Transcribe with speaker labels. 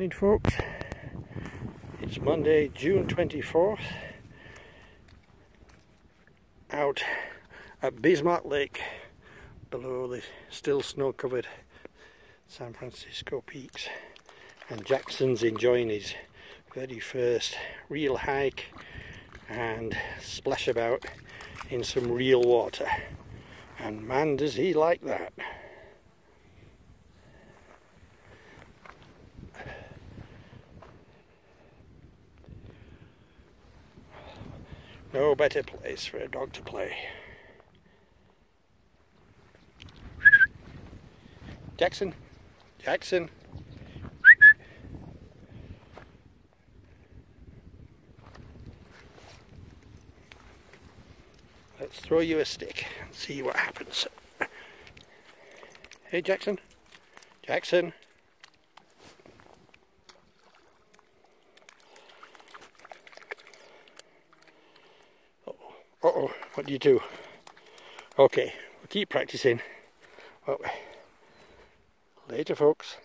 Speaker 1: Morning folks, it's Monday, June 24th, out at Bismarck Lake, below the still snow-covered San Francisco peaks. And Jackson's enjoying his very first real hike and splash about in some real water. And man does he like that. No better place for a dog to play. Jackson, Jackson. Let's throw you a stick and see what happens. Hey Jackson, Jackson. Uh oh, what do you do? Okay, we'll keep practicing. Later, folks.